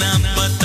But.